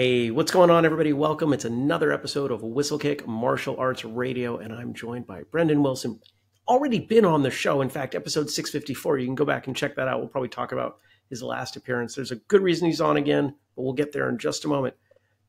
Hey, what's going on, everybody? Welcome. It's another episode of Whistlekick Martial Arts Radio, and I'm joined by Brendan Wilson. Already been on the show. In fact, episode 654. You can go back and check that out. We'll probably talk about his last appearance. There's a good reason he's on again, but we'll get there in just a moment.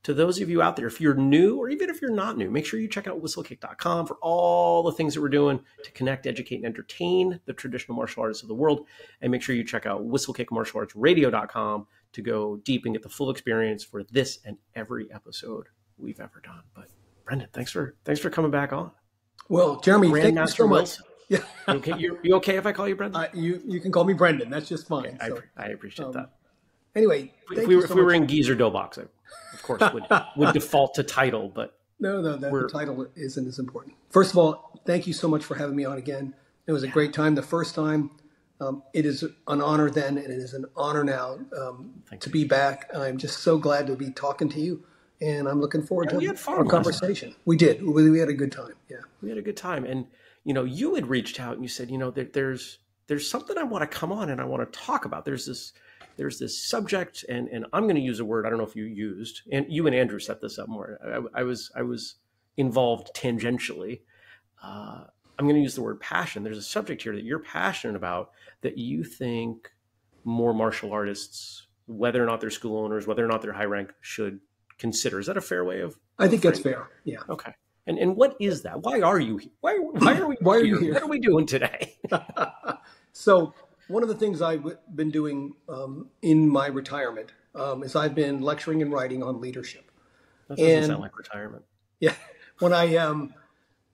To those of you out there, if you're new or even if you're not new, make sure you check out whistlekick.com for all the things that we're doing to connect, educate, and entertain the traditional martial artists of the world. And make sure you check out whistlekickmartialartsradio.com to go deep and get the full experience for this and every episode we've ever done. But Brendan, thanks for thanks for coming back on. Well, Jeremy, thank you so much. Wilson. Yeah. you okay? You're, you okay if I call you Brendan? Uh, you you can call me Brendan. That's just fine. Okay, so, I, I, appreciate um, that. Anyway, if we, were, so if we were in Geezer Doughbox, I, of course, would would default to title, but no, no, that, the title isn't as important. First of all, thank you so much for having me on again. It was a yeah. great time the first time. Um, it is an honor then, and it is an honor now um, to you. be back. I'm just so glad to be talking to you, and I'm looking forward yeah, to our conversation. We did. We, we, had a good time. Yeah, we had a good time, and you know, you had reached out and you said, you know, there, there's there's something I want to come on and I want to talk about. There's this there's this subject, and and I'm going to use a word I don't know if you used, and you and Andrew set this up more. I, I was I was involved tangentially. Uh, I'm going to use the word passion. There's a subject here that you're passionate about that you think more martial artists, whether or not they're school owners, whether or not they're high rank, should consider. Is that a fair way of? I think that's fair. Yeah. Okay. And and what is that? Why are you here? Why why are we why are you here? What are we doing today? so one of the things I've been doing um, in my retirement um, is I've been lecturing and writing on leadership. That doesn't and, sound like retirement. Yeah. When I um,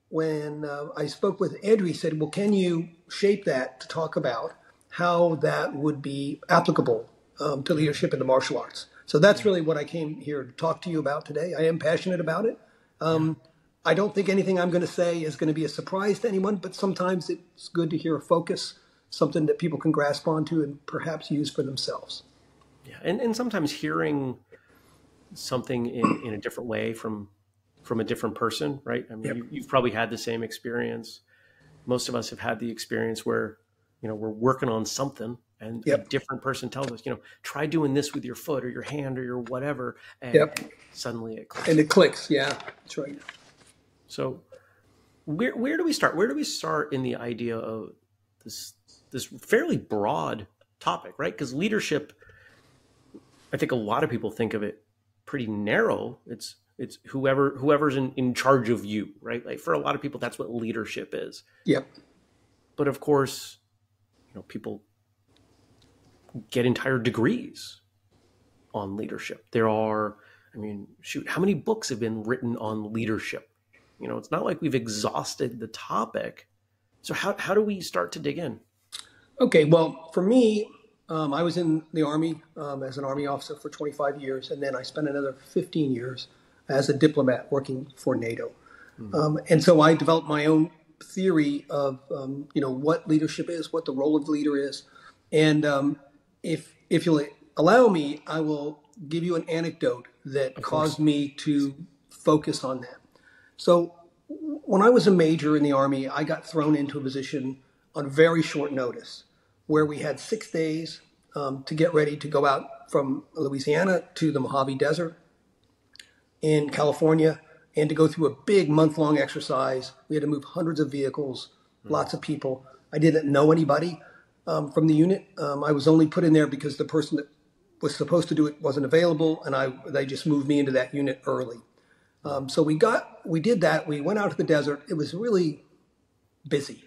when uh, I spoke with Andrew, he said, "Well, can you shape that to talk about how that would be applicable um, to leadership in the martial arts?" So that's really what I came here to talk to you about today. I am passionate about it. Um, I don't think anything I'm going to say is going to be a surprise to anyone, but sometimes it's good to hear a focus, something that people can grasp onto and perhaps use for themselves. Yeah, and, and sometimes hearing something in, in a different way from from a different person, right? I mean, yep. you, have probably had the same experience. Most of us have had the experience where, you know, we're working on something and yep. a different person tells us, you know, try doing this with your foot or your hand or your whatever, and yep. suddenly it clicks. And it clicks, yeah, that's right. So, where where do we start? Where do we start in the idea of this this fairly broad topic, right? Because leadership, I think a lot of people think of it pretty narrow. It's it's whoever whoever's in, in charge of you right? Like for a lot of people that's what leadership is. Yep. But of course you know people get entire degrees on leadership. There are i mean shoot how many books have been written on leadership? You know it's not like we've exhausted the topic. So how, how do we start to dig in? Okay well for me um, i was in the army um, as an army officer for 25 years and then i spent another 15 years as a diplomat working for NATO. Mm-hmm. Um, and so I developed my own theory of um, you know what leadership is, what the role of the leader is, and um, if if you'll allow me, I will give you an anecdote that caused me to focus on that. So when I was a major in the army, I got thrown into a position on very short notice, where we had six days um, to get ready to go out from Louisiana to the Mojave Desert in California and to go through a big month long exercise. We had to move hundreds of vehicles, mm. lots of people. I didn't know anybody um, from the unit. Um, I was only put in there because the person that was supposed to do it wasn't available, and I they just moved me into that unit early. Um, so we got we did that. We went out to the desert. It was really busy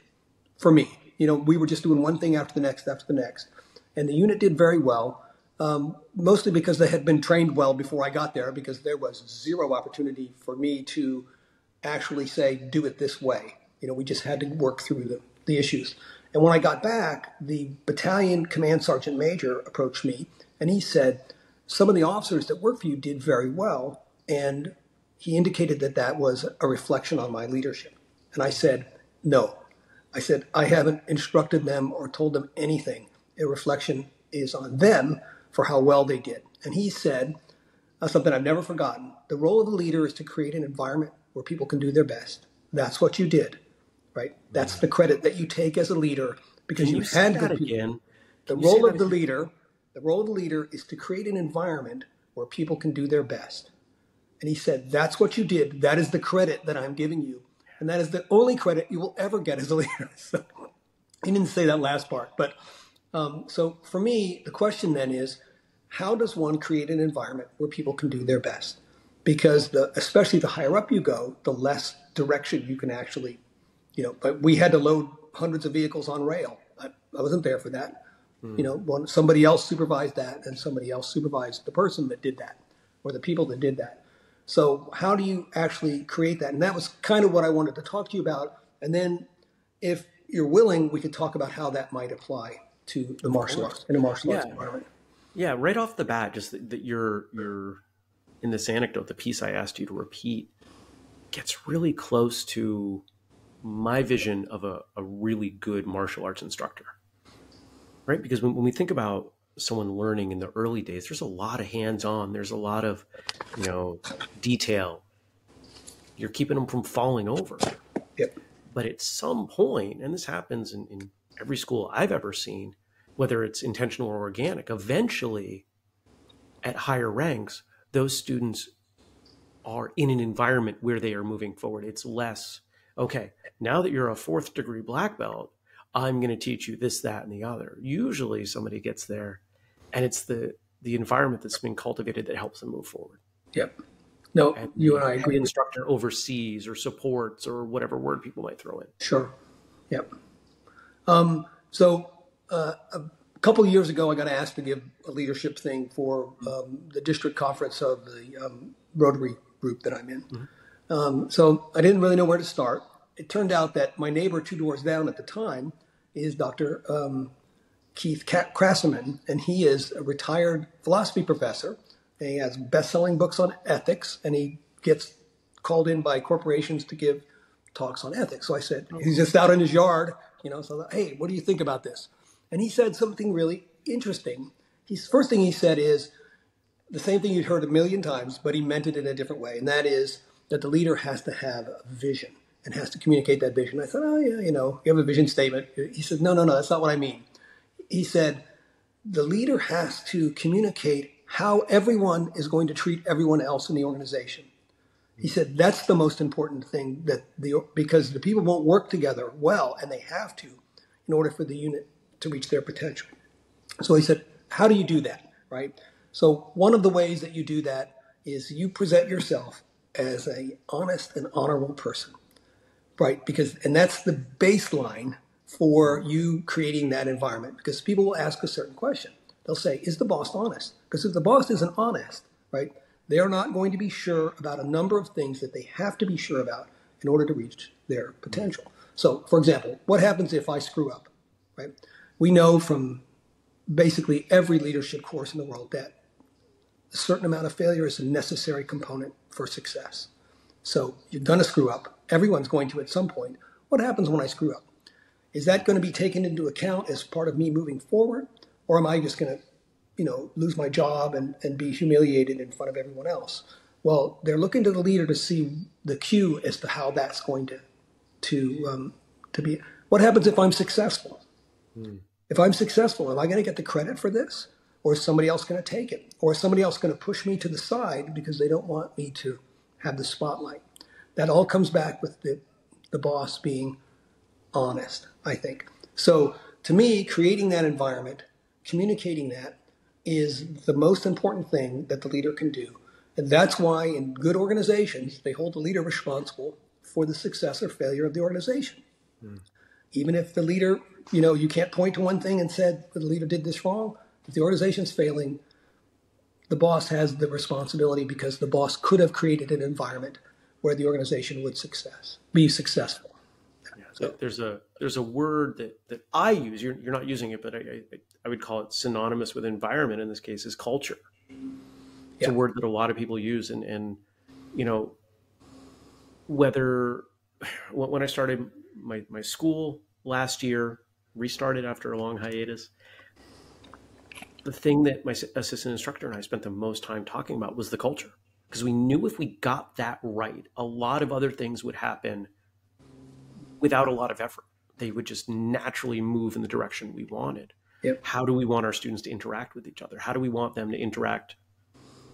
for me. You know, we were just doing one thing after the next after the next, and the unit did very well um, mostly because they had been trained well before I got there, because there was zero opportunity for me to actually say, do it this way. You know, we just had to work through the, the issues. And when I got back, the battalion command sergeant major approached me and he said, Some of the officers that work for you did very well. And he indicated that that was a reflection on my leadership. And I said, No. I said, I haven't instructed them or told them anything. A reflection is on them for how well they did. And he said uh, something I've never forgotten the role of the leader is to create an environment where people can do their best. That's what you did, right? That's the credit that you take as a leader because you, you had good people. Again? The role of the leader, the role of the leader is to create an environment where people can do their best. And he said, That's what you did. That is the credit that I'm giving you. And that is the only credit you will ever get as a leader. So he didn't say that last part. But um, so for me, the question then is how does one create an environment where people can do their best? Because the, especially the higher up you go, the less direction you can actually, you know, but we had to load hundreds of vehicles on rail. I, I wasn't there for that. Mm. You know, one, somebody else supervised that and somebody else supervised the person that did that or the people that did that. So how do you actually create that? And that was kind of what I wanted to talk to you about. And then if you're willing, we could talk about how that might apply to the martial arts in a martial arts environment. Yeah, right off the bat, just that, that you're you're in this anecdote, the piece I asked you to repeat gets really close to my vision of a, a really good martial arts instructor. Right? Because when, when we think about someone learning in the early days, there's a lot of hands-on, there's a lot of, you know, detail. You're keeping them from falling over. Yep. But at some point, and this happens in, in every school I've ever seen, whether it's intentional or organic, eventually at higher ranks, those students are in an environment where they are moving forward. It's less, okay, now that you're a fourth degree black belt, I'm going to teach you this, that, and the other. Usually somebody gets there and it's the, the environment that's been cultivated that helps them move forward. Yep. No, and you and I agree. Instructor oversees or supports or whatever word people might throw in. Sure. Yep. Um, so uh, a couple of years ago, I got asked to give a leadership thing for um, the district conference of the um, Rotary group that I'm in. Mm-hmm. Um, so I didn't really know where to start. It turned out that my neighbor two doors down at the time is Dr. Um, Keith Krasemann, and he is a retired philosophy professor. He has best-selling books on ethics, and he gets called in by corporations to give talks on ethics. So I said, he's just out in his yard, you know. So, hey, what do you think about this? And he said something really interesting. He's first thing he said is the same thing you'd heard a million times, but he meant it in a different way, and that is that the leader has to have a vision and has to communicate that vision. I said, oh yeah, you know, you have a vision statement. He said, no, no, no, that's not what I mean. He said the leader has to communicate how everyone is going to treat everyone else in the organization. He said that's the most important thing that the because the people won't work together well, and they have to in order for the unit to reach their potential. So he said, how do you do that, right? So one of the ways that you do that is you present yourself as a honest and honorable person, right? Because and that's the baseline for you creating that environment. Because people will ask a certain question. They'll say, "Is the boss honest?" Because if the boss isn't honest, right, they are not going to be sure about a number of things that they have to be sure about in order to reach their potential. So, for example, what happens if I screw up, right? We know from basically every leadership course in the world that a certain amount of failure is a necessary component for success. So you're going to screw up. Everyone's going to at some point. What happens when I screw up? Is that going to be taken into account as part of me moving forward? Or am I just going to, you know, lose my job and, and be humiliated in front of everyone else? Well, they're looking to the leader to see the cue as to how that's going to, to, um, to be. What happens if I'm successful? Hmm. If I'm successful, am I going to get the credit for this? or is somebody else going to take it? Or is somebody else going to push me to the side because they don't want me to have the spotlight? That all comes back with the, the boss being honest, I think. So to me, creating that environment, communicating that is the most important thing that the leader can do. And that's why in good organizations, they hold the leader responsible for the success or failure of the organization. Mm. Even if the leader, you know, you can't point to one thing and said the leader did this wrong, if the organization's failing, the boss has the responsibility because the boss could have created an environment where the organization would success be successful. Yeah, so there's a there's a word that, that I use. You're, you're not using it, but I, I, I would call it synonymous with environment. In this case, is culture. It's yeah. a word that a lot of people use, and and you know whether when I started my my school last year, restarted after a long hiatus the thing that my assistant instructor and I spent the most time talking about was the culture because we knew if we got that right, a lot of other things would happen without a lot of effort. They would just naturally move in the direction we wanted. Yep. How do we want our students to interact with each other? How do we want them to interact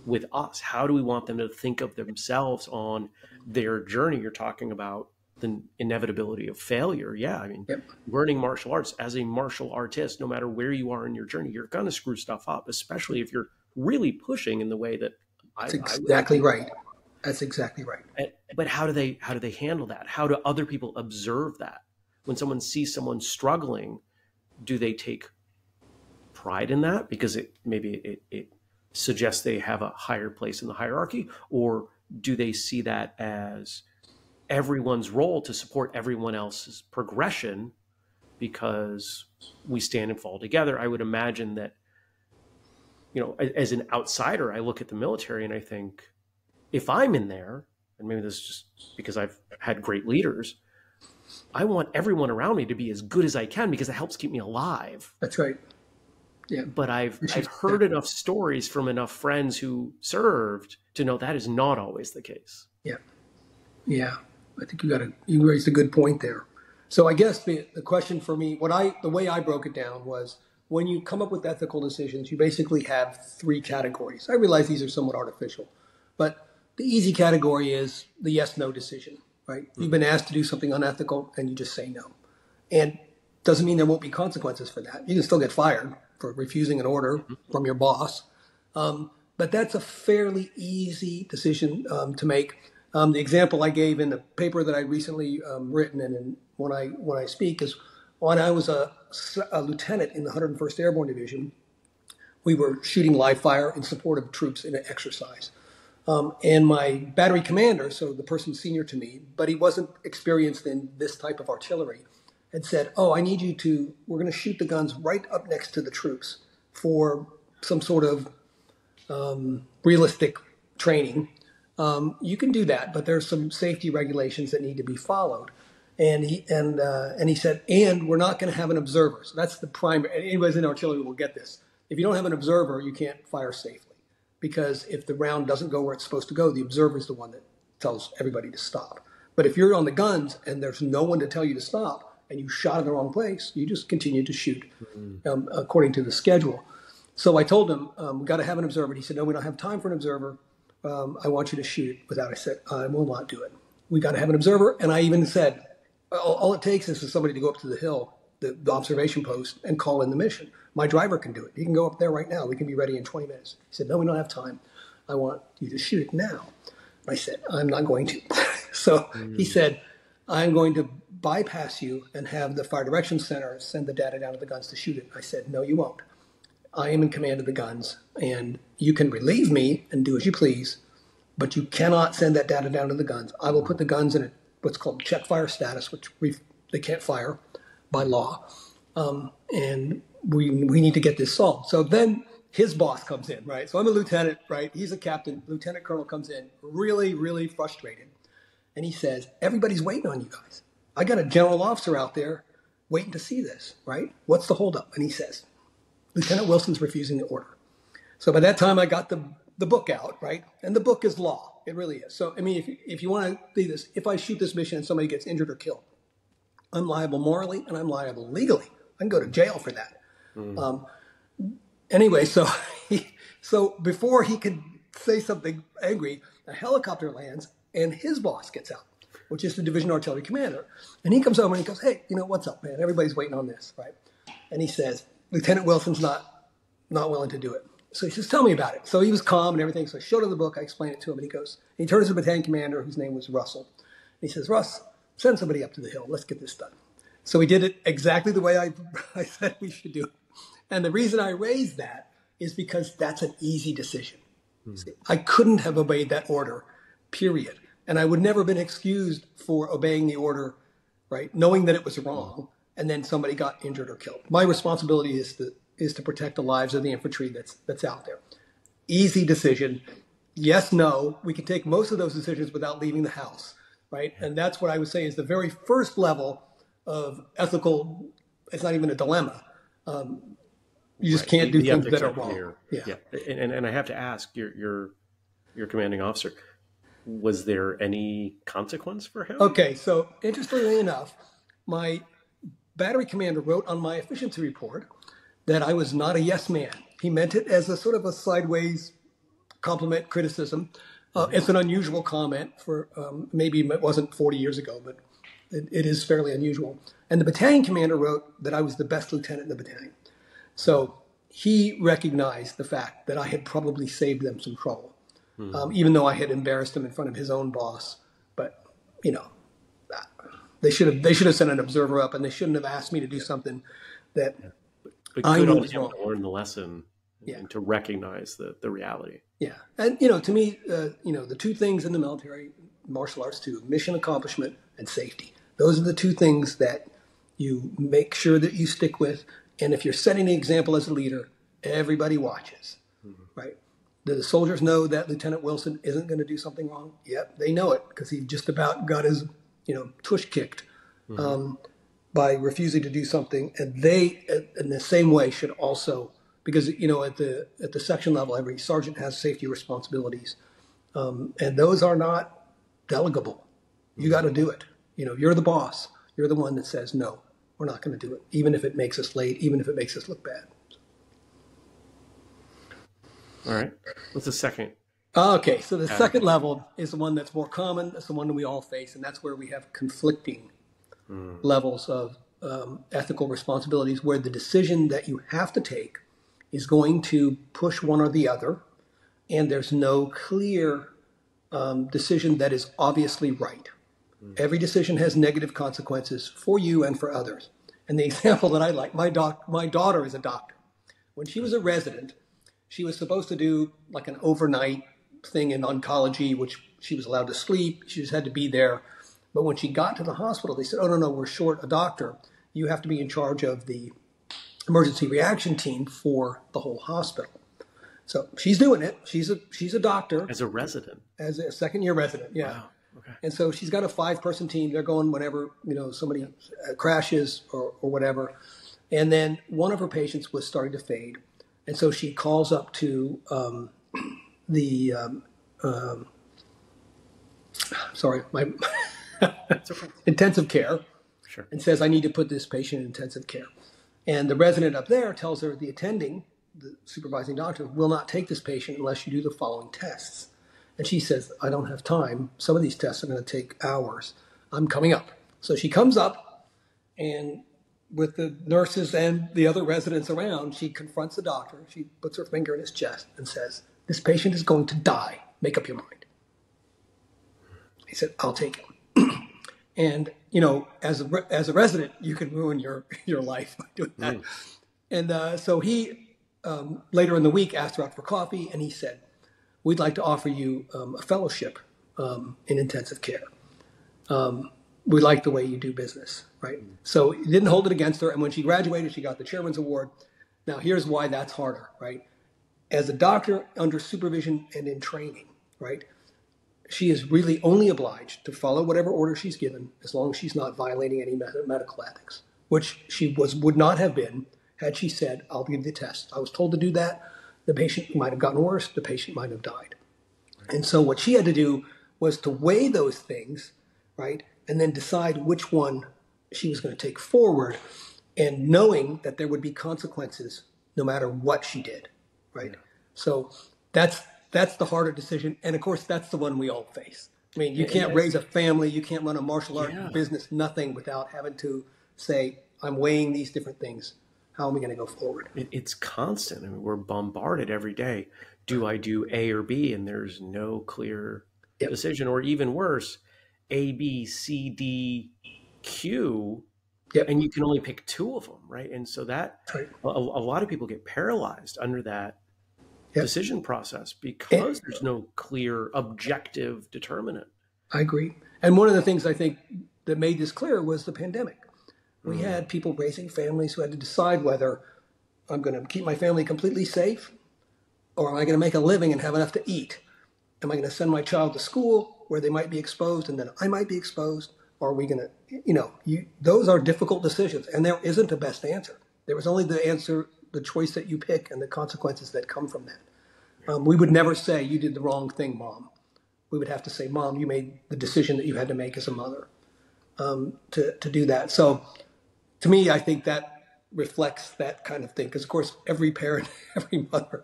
with us? How do we want them to think of themselves on their journey? You're talking about the inevitability of failure. Yeah, I mean, yep. learning martial arts as a martial artist, no matter where you are in your journey, you're going to screw stuff up, especially if you're really pushing in the way that. That's I, exactly I right. That's exactly right. But how do they how do they handle that? How do other people observe that? When someone sees someone struggling, do they take pride in that because it maybe it, it suggests they have a higher place in the hierarchy, or do they see that as everyone's role to support everyone else's progression because we stand and fall together? I would imagine that, you know, as an outsider, I look at the military and I think, if I'm in there, and maybe this is just because I've had great leaders, I want everyone around me to be as good as I can because it helps keep me alive. That's right. Yeah. But I've I've heard yeah. enough stories from enough friends who served to know that is not always the case. Yeah. Yeah. I think you got a you raised a good point there. So I guess the, the question for me, what I the way I broke it down was when you come up with ethical decisions, you basically have three categories. I realize these are somewhat artificial, but the easy category is the yes no decision, right? Mm-hmm. You've been asked to do something unethical and you just say no. And doesn't mean there won't be consequences for that. You can still get fired for refusing an order mm-hmm. from your boss. Um, but that's a fairly easy decision um, to make. Um, the example I gave in the paper that I recently um, written and when I when I speak is when I was a, a, lieutenant in the 101st Airborne Division, we were shooting live fire in support of troops in an exercise. Um, and my battery commander, so the person senior to me, but he wasn't experienced in this type of artillery, had said, "Oh, I need you to. We're going to shoot the guns right up next to the troops for some sort of um, realistic training. Um, you can do that, but there's some safety regulations that need to be followed." And he and uh, and he said, "And we're not going to have an observer. So that's the primary. Anybody's in artillery will get this. If you don't have an observer, you can't fire safely because if the round doesn't go where it's supposed to go, the observer is the one that tells everybody to stop." But if you're on the guns and there's no one to tell you to stop, and you shot in the wrong place, you just continue to shoot mm-hmm. um, according to the schedule. So I told him, um, we got to have an observer. And he said, no, we don't have time for an observer. Um, I want you to shoot it without. I said, I will not do it. We got to have an observer. And I even said, all, all, it takes is for somebody to go up to the hill, the, the, observation post, and call in the mission. My driver can do it. He can go up there right now. We can be ready in 20 minutes. He said, no, we don't have time. I want you to shoot it now. I said, I'm not going to. so mm-hmm. he said, I'm going to bypass you and have the fire direction center send the data down to the guns to shoot it. I said, no, you won't. I am in command of the guns, and you can relieve me and do as you please, but you cannot send that data down to the guns. I will put the guns in a, what's called check fire status, which they can't fire by law, um, and we we need to get this solved. So then his boss comes in, right? So I'm a lieutenant, right? He's a captain. Lieutenant colonel comes in, really, really frustrated, and he says, "Everybody's waiting on you guys." I got a general officer out there waiting to see this, right? What's the holdup? And he says, Lieutenant Wilson's refusing the order. So by that time, I got the, the book out, right? And the book is law. It really is. So, I mean, if, if you want to see this, if I shoot this mission and somebody gets injured or killed, I'm liable morally and I'm liable legally. I can go to jail for that. Mm. Um, anyway, so he, so before he could say something angry, a helicopter lands and his boss gets out which is the division artillery commander. And he comes over and he goes, Hey, you know, what's up, man? Everybody's waiting on this, right? And he says, Lieutenant Wilson's not, not willing to do it. So he says, Tell me about it. So he was calm and everything. So I showed him the book, I explained it to him, and he goes, and he turns to the battalion commander, whose name was Russell. And he says, Russ, send somebody up to the hill. Let's get this done. So we did it exactly the way I, I said we should do it. And the reason I raised that is because that's an easy decision. Hmm. I couldn't have obeyed that order, period. And I would never have been excused for obeying the order, right? Knowing that it was wrong, and then somebody got injured or killed. My responsibility is to is to protect the lives of the infantry that's that's out there. Easy decision. Yes, no. We can take most of those decisions without leaving the house, right? And that's what I would say is the very first level of ethical. It's not even a dilemma. Um, you just right. can't do the things that are wrong. Yeah. yeah. And, and I have to ask your your your commanding officer was there any consequence for him? Okay, so interestingly enough, my battery commander wrote on my efficiency report that I was not a yes man. He meant it as a sort of a sideways compliment, criticism. Uh, it's an unusual comment for um, maybe it wasn't 40 years ago, but it, it is fairly unusual. And the battalion commander wrote that I was the best lieutenant in the battalion. So he recognized the fact that I had probably saved them some trouble, mm-hmm. um, even though I had embarrassed him in front of his own boss. But you know, they should have they should have sent an observer up, and they shouldn't have asked me to do something that yeah. but I was wrong. To learn the lesson yeah. and to recognize the the reality. Yeah, and you know, to me, uh, you know, the two things in the military martial arts too: mission accomplishment and safety. Those are the two things that you make sure that you stick with. And if you're setting the example as a leader, everybody watches, mm-hmm. right? Do the soldiers know that Lieutenant Wilson isn't going to do something wrong? Yep, they know it because he just about got his, you know, tush kicked mm-hmm. um, by refusing to do something. And they, in the same way, should also, because you know, at the at the section level, every sergeant has safety responsibilities, um, and those are not delegable. You mm-hmm. got to do it. You know, you're the boss. You're the one that says no. We're not going to do it, even if it makes us late, even if it makes us look bad. All right. What's the second? Okay, so the second level is the one that's more common. That's the one that we all face, and that's where we have conflicting mm. levels of um, ethical responsibilities, where the decision that you have to take is going to push one or the other, and there's no clear um, decision that is obviously right. Mm. Every decision has negative consequences for you and for others. And the example that I like, my doc, my daughter is a doctor. When she was a resident, she was supposed to do like an overnight thing in oncology, which she was allowed to sleep. She just had to be there. But when she got to the hospital, they said, "Oh no, no, we're short a doctor. You have to be in charge of the emergency reaction team for the whole hospital." So she's doing it. She's a she's a doctor as a resident, as a second year resident. Yeah. Wow. Okay. And so she's got a five person team. They're going whenever you know somebody uh, crashes or, or whatever. And then one of her patients was starting to fade, and so she calls up to um, the um, um, sorry, my intensive care, sure. and says, "I need to put this patient in intensive care." And the resident up there tells her the attending, the supervising doctor, will not take this patient unless you do the following tests. And she says, "I don't have time. Some of these tests are going to take hours. I'm coming up." So she comes up, and with the nurses and the other residents around, she confronts the doctor. She puts her finger in his chest and says, This patient is going to die. Make up your mind. He said, I'll take him. and, you know, as a, as a resident, you can ruin your, your life by doing that. Mm. And uh, so he, um, later in the week, asked her out for coffee, and he said, We'd like to offer you um, a fellowship um, in intensive care. Um, we like the way you do business, right? So he didn't hold it against her. And when she graduated, she got the chairman's award. Now, here's why that's harder, right? As a doctor under supervision and in training, right? She is really only obliged to follow whatever order she's given as long as she's not violating any medical ethics, which she was would not have been had she said, I'll give the test. I was told to do that. The patient might have gotten worse. The patient might have died. And so what she had to do was to weigh those things, right? and then decide which one she was going to take forward and knowing that there would be consequences no matter what she did right yeah. so that's that's the harder decision and of course that's the one we all face i mean you can't raise a family you can't run a martial art yeah. business nothing without having to say i'm weighing these different things how am we going to go forward it's constant I mean, we're bombarded every day do i do a or b and there's no clear yep. decision or even worse a, B, C, D, Q, yep. and you can only pick two of them, right? And so that right. a, a, lot of people get paralyzed under that yep. decision process because and, there's no clear objective determinant. I agree. And one of the things I think that made this clear was the pandemic. We mm. had people raising families who had to decide whether I'm going to keep my family completely safe or am I going to make a living and have enough to eat? Am I going to send my child to school where they might be exposed and then I might be exposed? Or are we going to, you know, you, those are difficult decisions and there isn't a best answer. There is only the answer, the choice that you pick and the consequences that come from that. Um, we would never say, you did the wrong thing, mom. We would have to say, mom, you made the decision that you had to make as a mother um, to, to do that. So to me, I think that reflects that kind of thing. Because, of course, every parent, every mother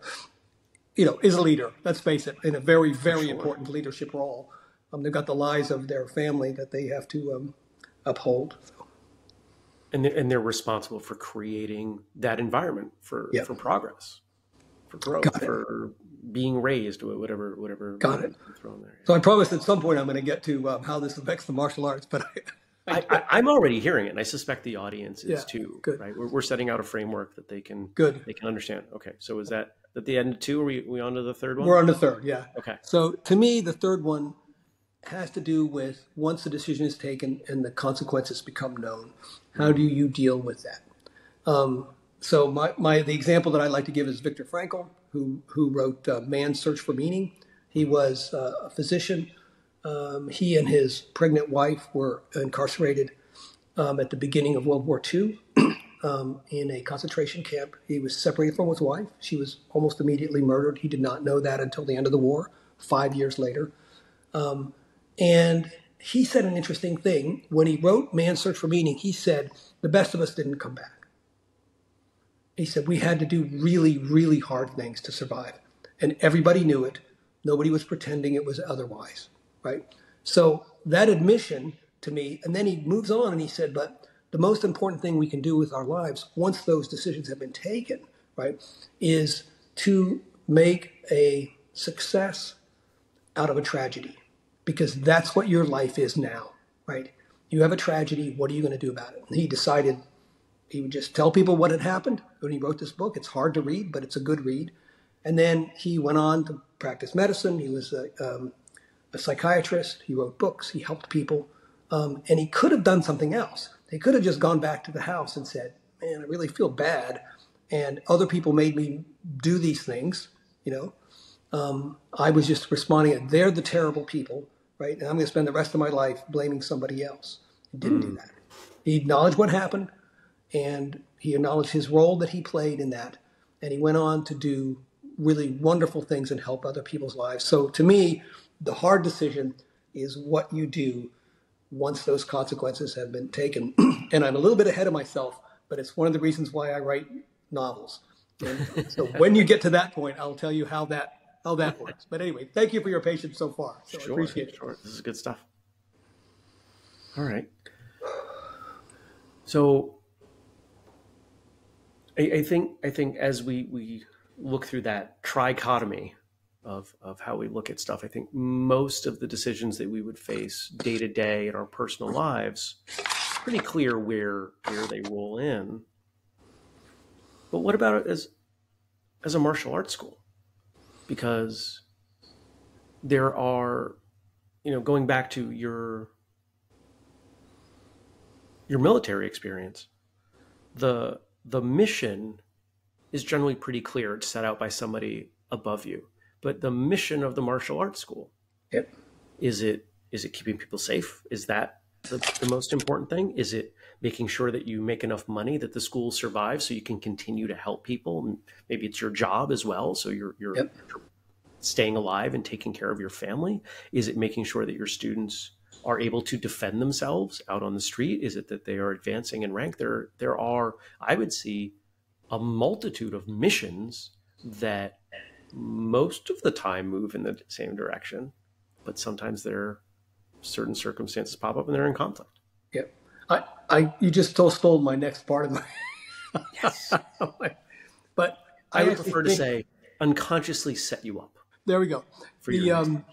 you know, is a leader. Let's face it, in a very, very sure. important leadership role. Um, they've got the lives of their family that they have to um, uphold. And they're, and they're responsible for creating that environment for yep. for progress, for growth, for being raised, whatever whatever. Got it. Thrown there. So I promise at some point I'm going to get to um, how this affects the martial arts, but. I, I, am already hearing it, and I suspect the audience is yeah, too. Good. Right, we're, we're setting out a framework that they can good they can understand. Okay, so is that at the end of two? Are we, we on to the third one? We're on the third, yeah. Okay. So to me, the third one has to do with once the decision is taken and the consequences become known, how do you deal with that? Um, so my, my the example that I like to give is Viktor Frankl, who who wrote uh, Man's Search for Meaning. He was uh, a physician. Um, he and his pregnant wife were incarcerated um, at the beginning of World War II um, in a concentration camp. He was separated from his wife. She was almost immediately murdered. He did not know that until the end of the war, five years later. Um, and he said an interesting thing. When he wrote Man's Search for Meaning, he said, The best of us didn't come back. He said, We had to do really, really hard things to survive. And everybody knew it. Nobody was pretending it was otherwise, right? So that admission to me, and then he moves on and he said, But the most important thing we can do with our lives, once those decisions have been taken, right, is to make a success out of a tragedy because that's what your life is now, right? You have a tragedy. What are you going to do about it? And he decided he would just tell people what had happened when he wrote this book. It's hard to read, but it's a good read. And then he went on to practice medicine. He was a, um, a psychiatrist. He wrote books. He helped people. Um, and he could have done something else. He could have just gone back to the house and said, Man, I really feel bad. And other people made me do these things, you know. Um, I was just responding, they're the terrible people right? And I'm going to spend the rest of my life blaming somebody else. He didn't mm. do that. He acknowledged what happened and he acknowledged his role that he played in that. And he went on to do really wonderful things and help other people's lives. So to me, the hard decision is what you do once those consequences have been taken. and I'm a little bit ahead of myself, but it's one of the reasons why I write novels. And so when you get to that point, I'll tell you how that how that works. But anyway, thank you for your patience so far. So sure, I appreciate it. Sure. This is good stuff. All right. So I, I think I think as we we look through that trichotomy of of how we look at stuff, I think most of the decisions that we would face day to day in our personal lives, pretty clear where where they roll in. But what about as as a martial arts school? Because there are, you know, going back to your your military experience, the the mission is generally pretty clear. It's set out by somebody above you. But the mission of the martial arts school, yep. is it is it keeping people safe? Is that the, the most important thing? Is it making sure that you make enough money that the school survives so you can continue to help people? Maybe it's your job as well, so you're you're, yep. you're staying alive and taking care of your family? Is it making sure that your students are able to defend themselves out on the street? Is it that they are advancing in rank? There, there are, I would see, a multitude of missions that most of the time move in the same direction, but sometimes there are certain circumstances pop up and they're in conflict. Yep. I, I you just stole, my next part of my yes. but I, I would prefer think, to say unconsciously set you up. There we go. For the, um,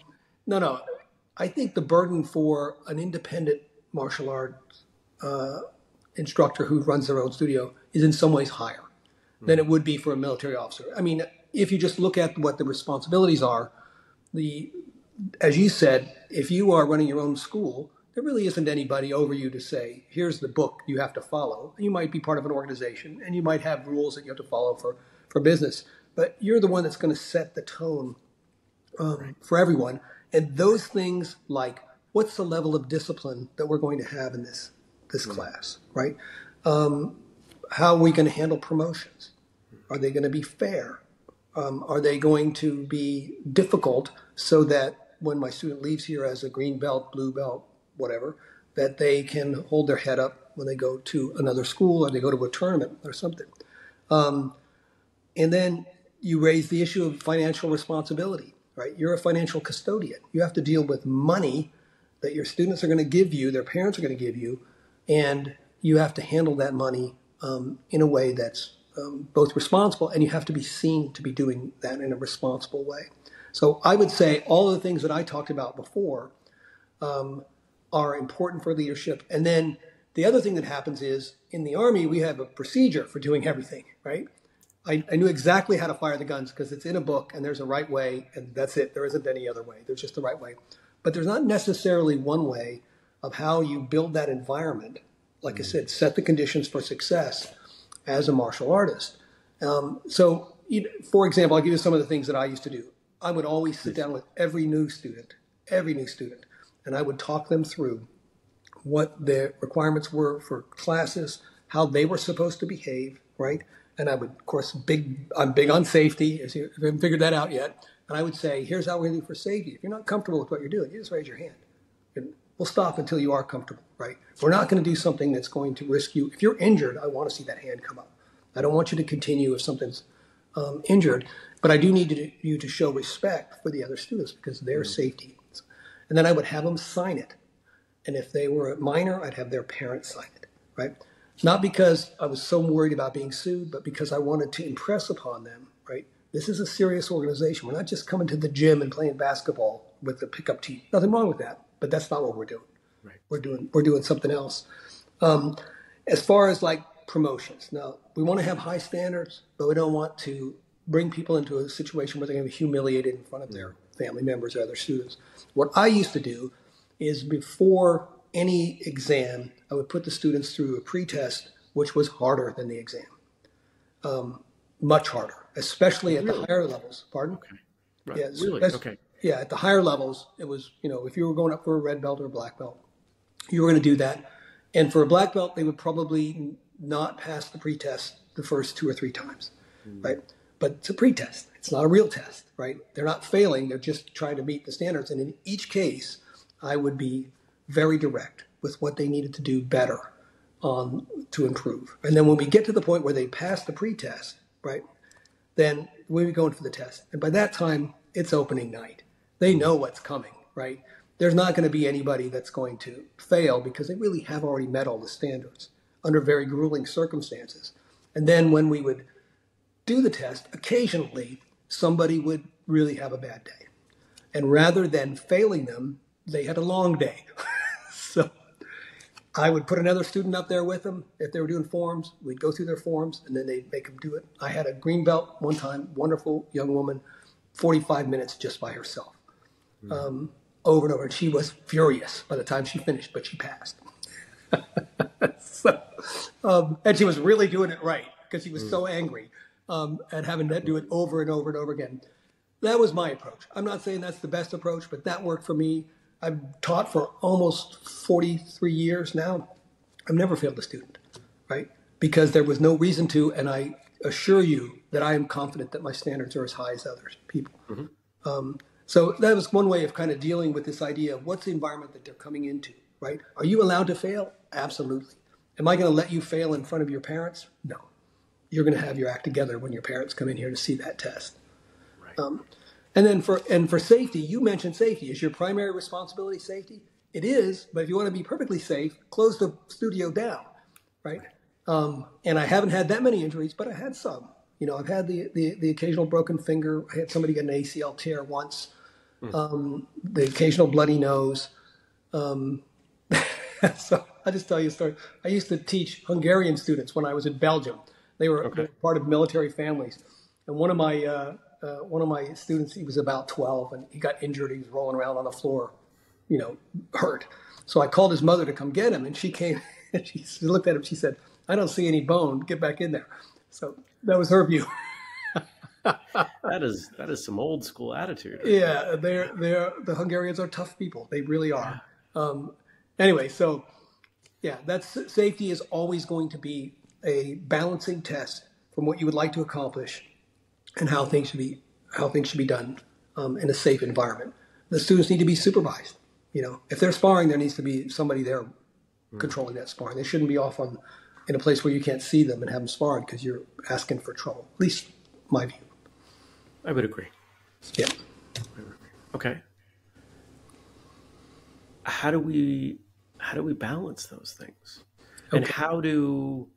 no, no. I think the burden for an independent martial arts uh, instructor who runs their own studio is in some ways higher mm. than it would be for a military officer. I mean, if you just look at what the responsibilities are, the as you said, if you are running your own school, there really isn't anybody over you to say, here's the book you have to follow. You might be part of an organization and you might have rules that you have to follow for, for business, but you're the one that's going to set the tone um, right. for everyone. And those things like what's the level of discipline that we're going to have in this this mm-hmm. class, right? Um, how are we going to handle promotions? Are they going to be fair? Um, are they going to be difficult so that when my student leaves here as a green belt, blue belt, whatever, that they can hold their head up when they go to another school or they go to a tournament or something? Um, and then you raise the issue of financial responsibility, right? You're a financial custodian. You have to deal with money that your students are going to give you, their parents are going to give you, and you have to handle that money um, in a way that's um, both responsible and you have to be seen to be doing that in a responsible way. So I would say all of the things that I talked about before um, are important for leadership. And then the other thing that happens is in the Army, we have a procedure for doing everything, right? I, I knew exactly how to fire the guns because it's in a book and there's a right way, and that's it. There isn't any other way. There's just the right way. But there's not necessarily one way of how you build that environment. Like I said, set the conditions for success as a martial artist. Um, so, you know, for example, I'll give you some of the things that I used to do. I would always sit down with every new student, every new student, and I would talk them through what their requirements were for classes, how they were supposed to behave, right? And I would, of course, big. I'm big on safety. As you haven't figured that out yet, and I would say, here's how we're going to do for safety. If you're not comfortable with what you're doing, you just raise your hand. And we'll stop until you are comfortable, right? We're not going to do something that's going to risk you. If you're injured, I want to see that hand come up. I don't want you to continue if something's um, injured, but I do need to, you to show respect for the other students because their mm-hmm. safety. And then I would have them sign it. And if they were a minor, I'd have their parents sign it, right? Not because I was so worried about being sued, but because I wanted to impress upon them, right? This is a serious organization. We're not just coming to the gym and playing basketball with the pickup team. Nothing wrong with that, but that's not what we're doing. Right. We're doing we're doing something else. Um, as far as like promotions, now we want to have high standards, but we don't want to bring people into a situation where they're going to be humiliated in front of their family members or other students. What I used to do is before any exam, I would put the students through a pretest, which was harder than the exam, um, much harder, especially at really? the higher levels. Pardon? Okay. Right. Yeah, really? Okay. Yeah, at the higher levels, it was you know if you were going up for a red belt or a black belt, you were going to do that, and for a black belt, they would probably not pass the pretest the first two or three times, mm. right? But it's a pretest. It's not a real test, right? They're not failing. They're just trying to meet the standards. And in each case, I would be very direct with what they needed to do better um, to improve. And then when we get to the point where they pass the pretest, right, then we go going for the test. And by that time, it's opening night. They know what's coming, right? There's not going to be anybody that's going to fail because they really have already met all the standards under very grueling circumstances. And then when we would do the test, occasionally somebody would really have a bad day. And rather than failing them, they had a long day. so I would put another student up there with them. If they were doing forms, we'd go through their forms and then they'd make them do it. I had a green belt one time, wonderful young woman, 45 minutes just by herself, mm. um, over and over. And she was furious by the time she finished, but she passed. so, um, and she was really doing it right because she was mm. so angry um, at having to do it over and over and over again. That was my approach. I'm not saying that's the best approach, but that worked for me. I've taught for almost 43 years now. I've never failed a student, right? Because there was no reason to, and I assure you that I am confident that my standards are as high as others people. Mm-hmm. Um, so that was one way of kind of dealing with this idea of what's the environment that they're coming into, right? Are you allowed to fail? Absolutely. Am I going to let you fail in front of your parents? No. You're going to have your act together when your parents come in here to see that test. Right. Um, and then for and for safety, you mentioned safety. Is your primary responsibility safety? It is, but if you want to be perfectly safe, close the studio down, right? Um, and I haven't had that many injuries, but I had some. You know, I've had the, the, the occasional broken finger. I had somebody get an ACL tear once. Mm. Um, the occasional bloody nose. Um, so I'll just tell you a story. I used to teach Hungarian students when I was in Belgium. They were okay. part of military families, and one of my uh, uh, one of my students, he was about 12 and he got injured. He was rolling around on the floor, you know, hurt. So I called his mother to come get him and she came and she looked at him. She said, I don't see any bone. Get back in there. So that was her view. that is that is some old school attitude. Right yeah, they're they're the Hungarians are tough people. They really are. Um, anyway, so yeah, that's safety is always going to be a balancing test from what you would like to accomplish and how things should be how things should be done um, in a safe environment. The students need to be supervised. You know, if they're sparring, there needs to be somebody there mm. controlling that sparring. They shouldn't be off on in a place where you can't see them and have them sparring because you're asking for trouble. At least my view. I would agree. Yeah. Okay. How do we how do we balance those things? And how do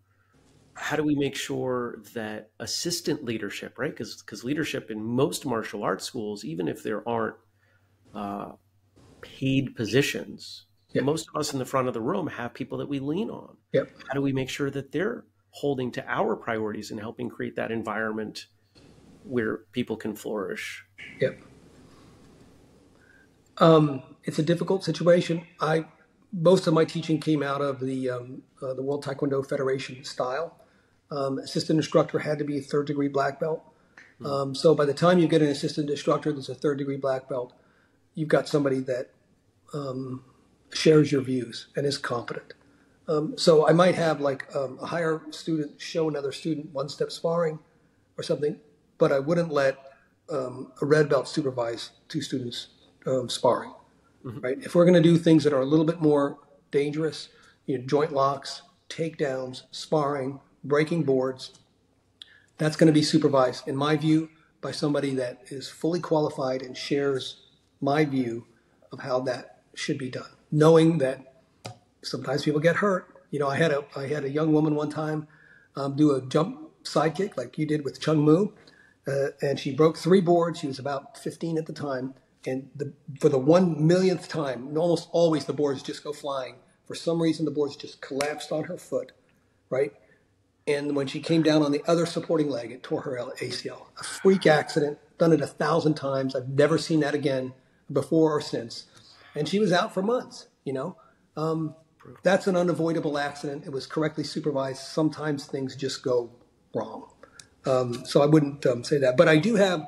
how do we make sure that assistant leadership, right? Because because leadership in most martial arts schools, even if there aren't uh, paid positions, Yeah. most of us in the front of the room have people that we lean on. Yep. How do we make sure that they're holding to our priorities and helping create that environment where people can flourish? Yep. Um, it's a difficult situation. I most of my teaching came out of the um, uh, the World Taekwondo Federation style. Um, assistant instructor had to be a third degree black belt. Um, so by the time you get an assistant instructor that's a third degree black belt, you've got somebody that um, shares your views and is competent. Um, so I might have like um, a higher student show another student one step sparring or something, but I wouldn't let um, a red belt supervise two students um, sparring. Right? If we're going to do things that are a little bit more dangerous, you know, joint locks, takedowns, sparring, breaking boards, that's going to be supervised, in my view, by somebody that is fully qualified and shares my view of how that should be done, knowing that sometimes people get hurt. You know, I had a I had a young woman one time um, do a jump sidekick like you did with Chung Mu, uh, and she broke three boards. She was about 15 at the time, and the, for the one millionth time, almost always the boards just go flying. For some reason, the boards just collapsed on her foot, right? And when she came down on the other supporting leg, it tore her ACL. A freak accident, done it a thousand times. I've never seen that again before or since. And she was out for months, you know. Um, that's an unavoidable accident. It was correctly supervised. Sometimes things just go wrong. Um, so I wouldn't um, say that. But I do have,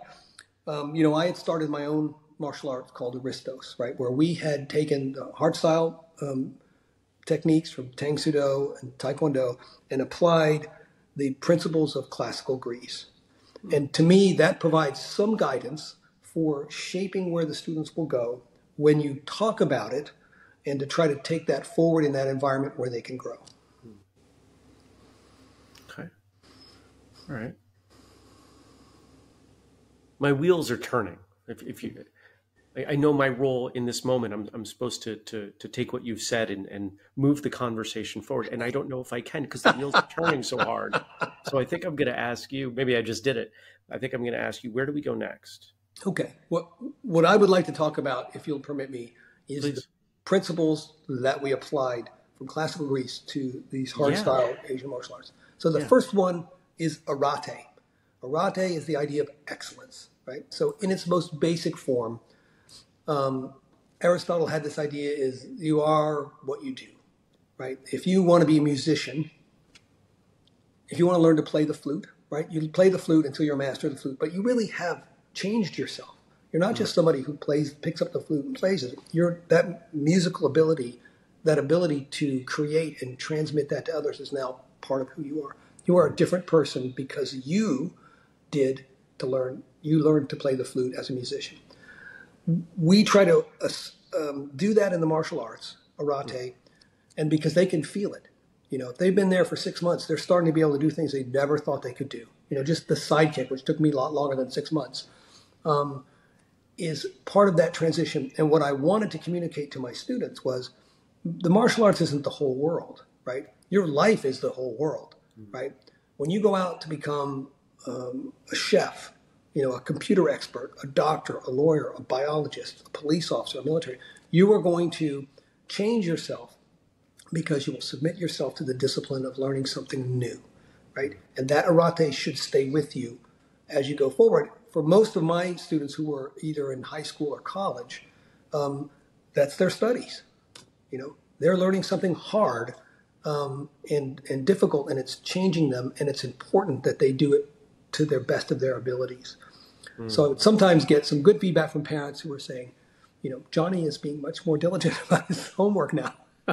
um, you know, I had started my own martial arts called Aristos, right, where we had taken hard style um, techniques from Tang Soo Do and Taekwondo and applied the principles of classical Greece. And to me, that provides some guidance for shaping where the students will go when you talk about it and to try to take that forward in that environment where they can grow. Okay. All right. My wheels are turning. If, if you, I, I know my role in this moment. I'm, I'm supposed to, to, to take what you've said and, and move the conversation forward. And I don't know if I can because the wheels are turning so hard. So I think I'm going to ask you, maybe I just did it. I think I'm going to ask you, where do we go next? Okay. What what I would like to talk about, if you'll permit me, is the principles that we applied from classical Greece to these hard Yeah. style Asian martial arts. So the Yeah. first one is arête. Arête is the idea of excellence, right? So in its most basic form, um, Aristotle had this idea: is you are what you do, right? If you want to be a musician, if you want to learn to play the flute, right? You play the flute until you're a master of the flute, but you really have changed yourself. You're not just somebody who plays, picks up the flute and plays it. You're that musical ability, that ability to create and transmit that to others is now part of who you are. You are a different person because you did to learn. You learned to play the flute as a musician. We try to uh, um, do that in the martial arts, arête, and because they can feel it. You know, if they've been there for six months, they're starting to be able to do things they never thought they could do. You know, just the sidekick, which took me a lot longer than six months, um, is part of that transition. And what I wanted to communicate to my students was the martial arts isn't the whole world, right? Your life is the whole world, right? When you go out to become um, a chef, you know, a computer expert, a doctor, a lawyer, a biologist, a police officer, a military, you are going to change yourself because you will submit yourself to the discipline of learning something new, right? And that arête should stay with you as you go forward. For most of my students who were either in high school or college, um, that's their studies. You know, they're learning something hard um, and and difficult, and it's changing them, and it's important that they do it to their best of their abilities. So I would sometimes get some good feedback from parents who were saying, you know, Johnny is being much more diligent about his homework now.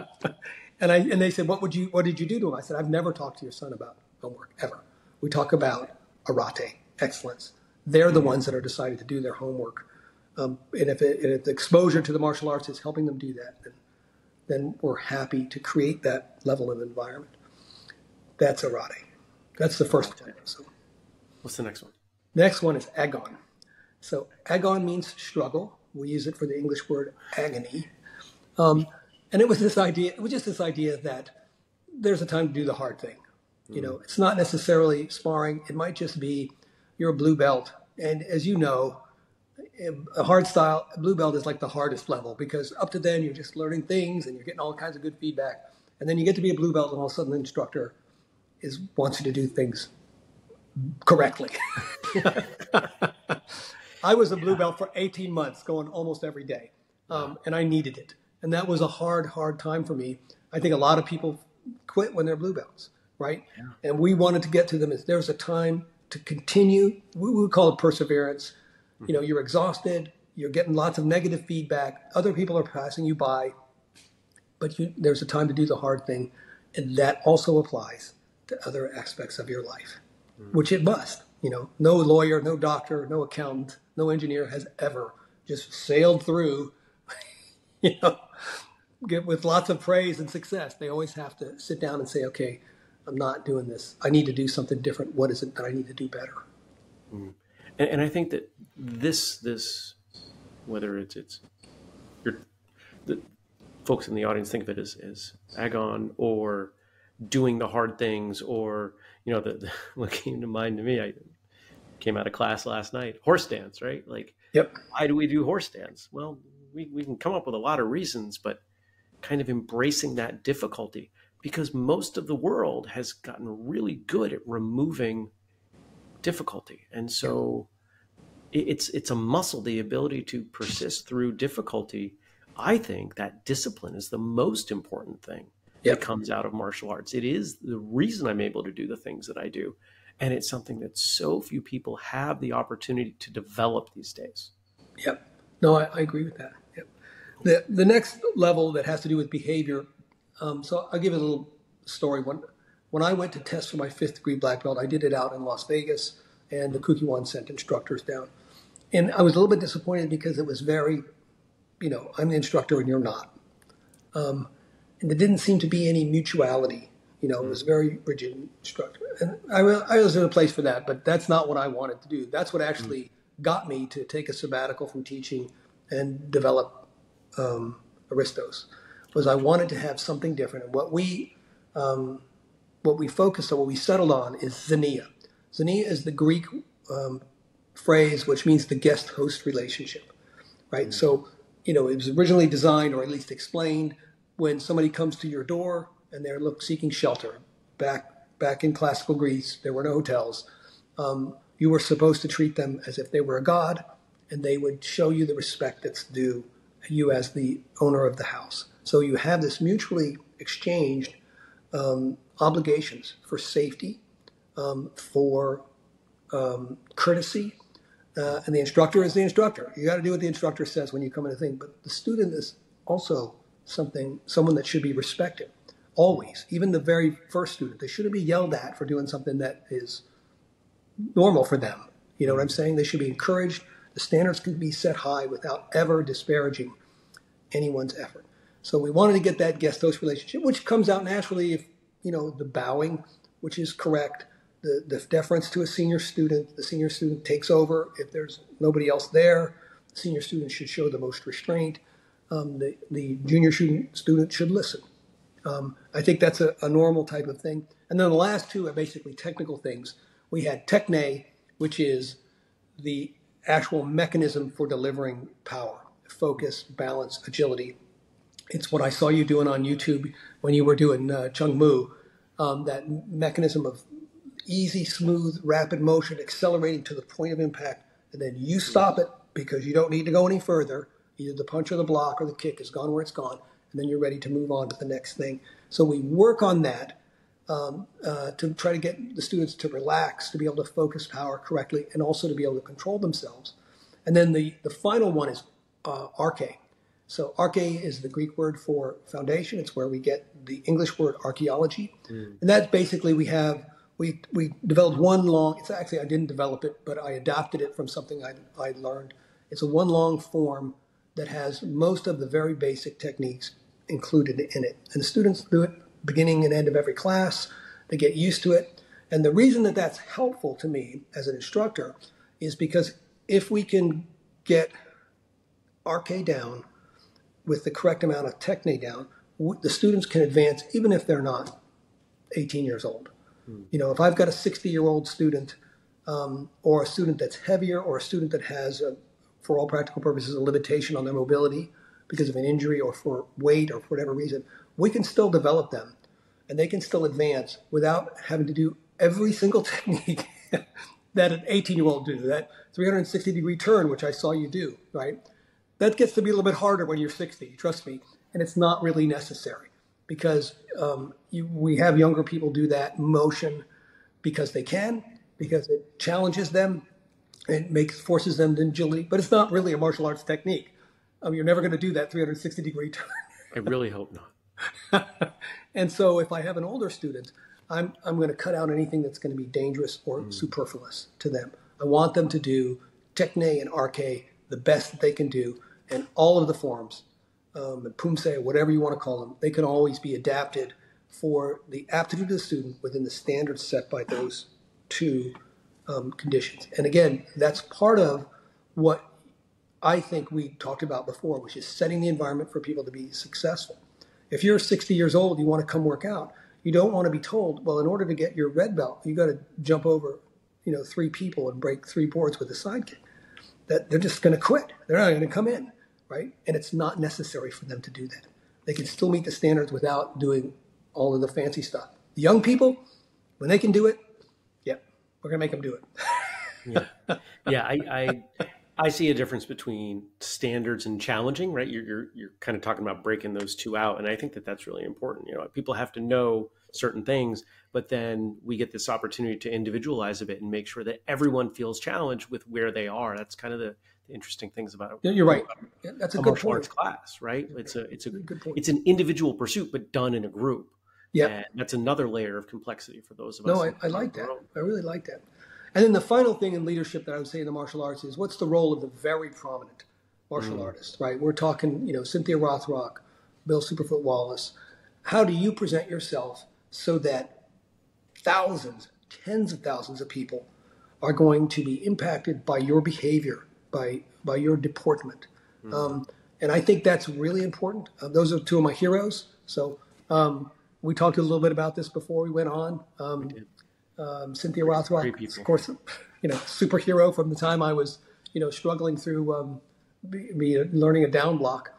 and I and they said, what would you what did you do to him? I said, I've never talked to your son about homework ever. We talk about arête, excellence. They're the ones that are deciding to do their homework. Um, and if, it, and if the exposure to the martial arts is helping them do that, then then we're happy to create that level of environment. That's arête. That's the first one. So What's the next one? next one is agon. So agon means struggle. We use it for the English word agony. Um, and it was this idea, it was just this idea that there's a time to do the hard thing. You know, it's not necessarily sparring. It might just be you're a blue belt. And as you know, a hard style, blue belt is like the hardest level because up to then you're just learning things and you're getting all kinds of good feedback. And then you get to be a blue belt and all of a sudden the instructor is wants you to do things correctly. I was a blue belt for 18 months, going almost every day, um, and I needed it. And that was a hard, hard time for me. I think a lot of people quit when they're blue belts, right? Yeah. And we wanted to get to them. Is there's a time to continue. We would call it perseverance. Mm-hmm. You know, you're exhausted. You're getting lots of negative feedback. Other people are passing you by, but you, there's a time to do the hard thing, and that also applies to other aspects of your life, mm-hmm. Which it must. You know, no lawyer, no doctor, no accountant, no engineer has ever just sailed through, you know, get with lots of praise and success. They always have to sit down and say, okay, I'm not doing this. I need to do something different. What is it that I need to do better? Mm. And, and, I think that this, this, whether it's, it's, your, the folks in the audience think of it as, as agon or doing the hard things or, you know, the, the what came to mind to me, I came out of class last night. Horse dance, right? Like, yep. Why do we do horse dance? Well, we, we can come up with a lot of reasons, but kind of embracing that difficulty because most of the world has gotten really good at removing difficulty. And so it's it's a muscle, the ability to persist through difficulty. I think that discipline is the most important thing yep. that comes out of martial arts. It is the reason I'm able to do the things that I do. And it's something that so few people have the opportunity to develop these days. Yep. No, I, I agree with that. Yep. The, the next level that has to do with behavior. Um, so I'll give you a little story. When, when I went to test for my fifth degree black belt, I did it out in Las Vegas, and the Kukkiwon sent instructors down. And I was a little bit disappointed because it was very, you know, I'm the instructor and you're not. Um, and there didn't seem to be any mutuality you know, it was very rigid structure. And I, I was in a place for that, but that's not what I wanted to do. That's what actually got me to take a sabbatical from teaching and develop um, Aristos. Was I wanted to have something different, and what we um, what we focused on, what we settled on, is xenia. Xenia is the Greek um, phrase which means the guest host relationship, right? Mm-hmm. So, you know, it was originally designed, or at least explained, when somebody comes to your door and they're look, seeking shelter. Back back in classical Greece, there were no hotels. Um, you were supposed to treat them as if they were a god, and they would show you the respect that's due you as the owner of the house. So you have this mutually exchanged um, obligations for safety, um, for um, courtesy, uh, and the instructor is the instructor. You got to do what the instructor says when you come in a thing. But the student is also something, someone that should be respected always, even the very first student. They shouldn't be yelled at for doing something that is normal for them. You know what I'm saying? They should be encouraged. The standards can be set high without ever disparaging anyone's effort. So we wanted to get that guest host relationship, which comes out naturally if, you know, the bowing, which is correct, the, the deference to a senior student, the senior student takes over. If there's nobody else there, the senior student should show the most restraint. Um, the, the junior student, should listen. Um, I think that's a, a, normal type of thing. And then the last two are basically technical things. We had techne, which is the actual mechanism for delivering power, focus, balance, agility. It's what I saw you doing on YouTube when you were doing uh, Chung Mu, um, that mechanism of easy, smooth, rapid motion, accelerating to the point of impact, and then you stop it because you don't need to go any further. Either the punch or the block or the kick has gone where it's gone and then you're ready to move on to the next thing. So we work on that um, uh, to try to get the students to relax, to be able to focus power correctly, and also to be able to control themselves. And then the, the final one is uh, arche. So arche is the Greek word for foundation. It's where we get the English word archaeology. Mm. And that's basically we have we we developed one long. It's actually I didn't develop it, but I adopted it from something I I learned. It's a one long form that has most of the very basic techniques included in it. And the students do it beginning and end of every class. They get used to it. And the reason that that's helpful to me as an instructor is because if we can get arche down with the correct amount of Techne down, the students can advance even if they're not 18 years old. Hmm. You know, if I've got a 60 year old student um, or a student that's heavier or a student that has, a, for all practical purposes, a limitation on their mobility because of an injury or for weight or for whatever reason, we can still develop them and they can still advance without having to do every single technique that an 18 year old do, that 360 degree turn, which I saw you do, right? That gets to be a little bit harder when you're 60, trust me. And it's not really necessary because um, you, we have younger people do that motion because they can, because it challenges them, it makes forces them to agility, but it's not really a martial arts technique. I mean, you're never going to do that 360 degree turn. I really hope not. and so if I have an older student, I'm, I'm going to cut out anything that's going to be dangerous or mm. superfluous to them. I want them to do Techne and arche the best that they can do, and all of the forms, um, and Poomsae, whatever you want to call them, they can always be adapted for the aptitude of the student within the standards set by those two um, conditions. And again, that's part of what I think we talked about before, which is setting the environment for people to be successful. If you're 60 years old, you want to come work out, you don't want to be told, well, in order to get your red belt, you got to jump over, you know, three people and break three boards with a sidekick. That they're just going to quit. They're not going to come in, right? And it's not necessary for them to do that. They can still meet the standards without doing all of the fancy stuff. The young people, when they can do it, we're going to make them do it. yeah, yeah. I, I I see a difference between standards and challenging, right? You're, you're, you're kind of talking about breaking those two out, and I think that that's really important. You know, people have to know certain things, but then we get this opportunity to individualize a bit and make sure that everyone feels challenged with where they are. That's kind of the, the interesting things about it. You're right. Yeah, that's a, a good martial point. arts class, right? It's a it's a good point. it's an individual pursuit, but done in a group. Yeah, that's another layer of complexity for those of us. No, I, I like that. I really like that. And then the final thing in leadership that I would say in the martial arts is what's the role of the very prominent martial mm. artist, right? We're talking, you know, Cynthia Rothrock, Bill Superfoot Wallace. How do you present yourself so that thousands, tens of thousands of people are going to be impacted by your behavior, by by your deportment? Mm. Um, and I think that's really important. Uh, those are two of my heroes. So um, we talked a little bit about this before we went on. Um, we um, Cynthia Rothrock, of course, you know, superhero from the time I was, you know, struggling through um, be, learning a down block.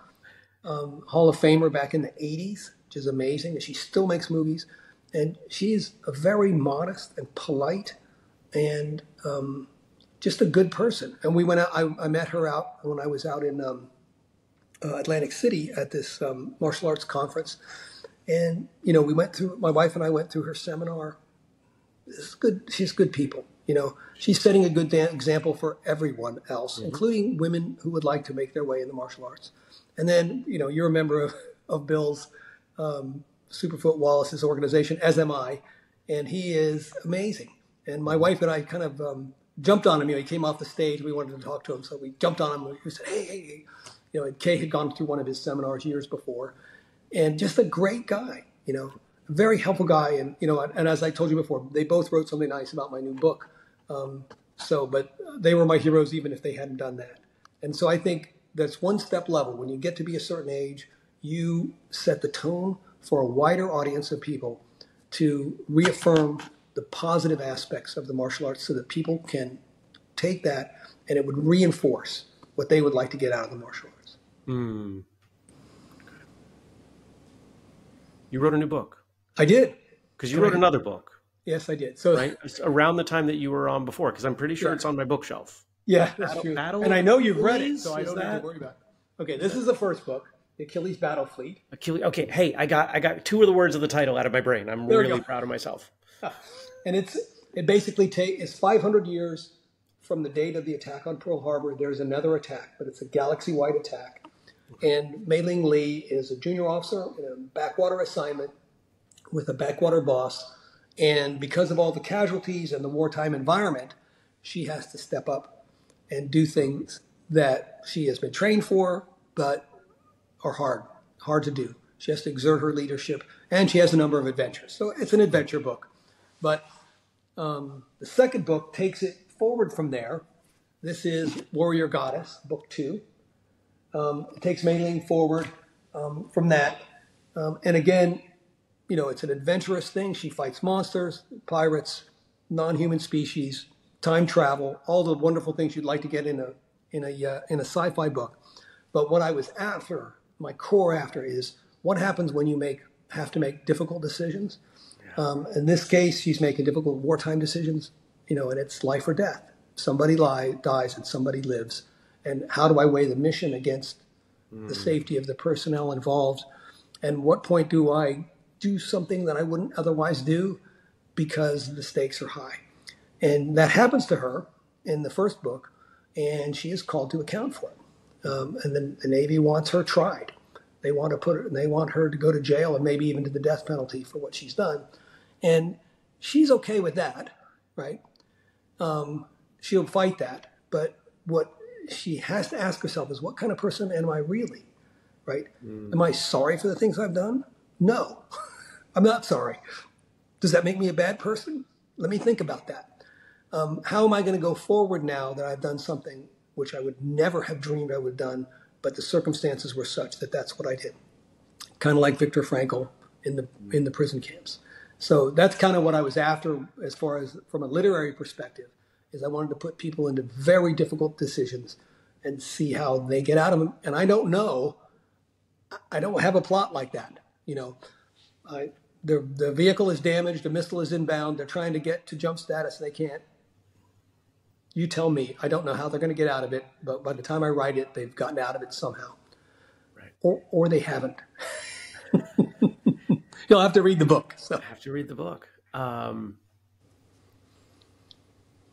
Um, Hall of Famer back in the 80s, which is amazing. And she still makes movies. And she's a very modest and polite and um, just a good person. And we went out, I, I, met her out when I was out in um, uh, Atlantic City at this um, martial arts conference. And, you know, we went through, my wife and I went through her seminar is good. She's good people. You know, she's setting a good example for everyone else, mm-hmm. including women who would like to make their way in the martial arts. And then, you know, you're a member of, of Bill's um, Superfoot Wallace's organization, as am I, and he is amazing. And my wife and I kind of um, jumped on him. You know, he came off the stage. We wanted to talk to him, so we jumped on him. We said, "Hey, hey, hey!" You know, and Kay had gone through one of his seminars years before, and just a great guy. You know, a very helpful guy. And, you know, and as I told you before, they both wrote something nice about my new book. Um, so, but they were my heroes even if they hadn't done that. And so I think that's one step level. When you get to be a certain age, you set the tone for a wider audience of people to reaffirm the positive aspects of the martial arts so that people can take that and it would reinforce what they would like to get out of the martial arts. Mm. You wrote a new book. I did. Because you wrote another book. Yes, I did. So right around the time that you were on before, because I'm pretty sure yeah. it's on my bookshelf. Yeah, that's Battle, true. Battle and I know you've read it, so I don't that? have to worry about it. Okay, this is the first book, Achilles Battle Fleet. Achilles. Okay, hey, I got I got two of the words of the title out of my brain. I'm there really proud of myself. Ah. And it's it basically take it's 500 years from the date of the attack on Pearl Harbor. There's another attack, but it's a galaxy-wide attack. And Mei Ling Lee is a junior officer in a backwater assignment with a backwater boss. And because of all the casualties and the wartime environment, she has to step up and do things that she has been trained for, but are hard, hard to do. She has to exert her leadership, and she has a number of adventures. So it's an adventure book. But um, the second book takes it forward from there. this is Warrior Goddess, book two. Um, it takes Mei forward um, from that. Um, and again, you know, it's an adventurous thing. She fights monsters, pirates, non-human species, time travel, all the wonderful things you'd like to get in a in a uh, in a sci-fi book. But what I was after, my core after, is what happens when you make have to make difficult decisions. Um, in this case, she's making difficult wartime decisions. You know, and it's life or death. Somebody lie, dies and somebody lives. And how do I weigh the mission against mm. the safety of the personnel involved? And what point do I do something that I wouldn't otherwise do because the stakes are high? And that happens to her in the first book, and she is called to account for it. Um, and then the Navy wants her tried. They want to put her, and they want her to go to jail and maybe even to the death penalty for what she's done. And she's okay with that, right? Um, she'll fight that. But what she has to ask herself is, what kind of person am I really, right? Mm. Am I sorry for the things I've done? No, I'm not sorry. Does that make me a bad person? Let me think about that. Um, how am I going to go forward now that I've done something which I would never have dreamed I would have done but the circumstances were such that that's what I did. Kind of like Viktor Frankl in the in the prison camps. So that's kind of what I was after as far as from a literary perspective is I wanted to put people into very difficult decisions and see how they get out of them. And I don't know, I don't have a plot like that. You know, I, the, the vehicle is damaged, the missile is inbound, they're trying to get to jump status, they can't you tell me. I don't know how they're going to get out of it, but by the time I write it, they've gotten out of it somehow. Right. Or, or they haven't. You'll have to read the book. So. I have to read the book. Um,